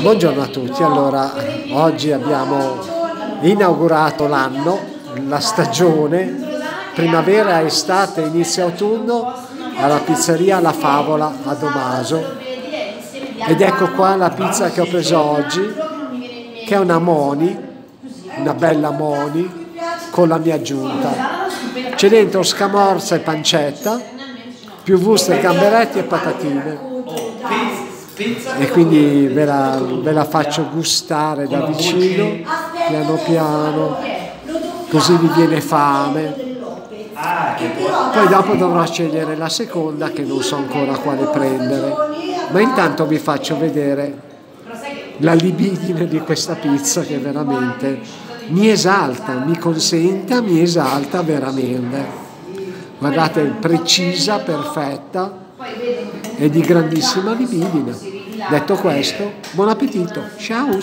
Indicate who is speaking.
Speaker 1: Buongiorno a tutti, allora oggi abbiamo inaugurato l'anno, la stagione, primavera, estate, inizio autunno alla pizzeria La Favola a Domaso. Ed ecco qua la pizza che ho preso oggi che è una Moni, una bella Moni con la mia aggiunta. C'è dentro scamorza e pancetta, più wuster, gamberetti e patatine e quindi ve la, ve la faccio gustare da vicino, piano piano, così vi viene fame. Poi dopo dovrò scegliere la seconda che non so ancora quale prendere, ma intanto vi faccio vedere la libidine di questa pizza che veramente mi esalta, mi consenta, mi esalta veramente. Guardate, precisa, perfetta e di grandissima libidine. Detto questo, buon appetito, ciao!